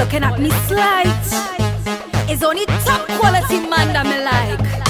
looking at me slight. It's only top quality man that me like.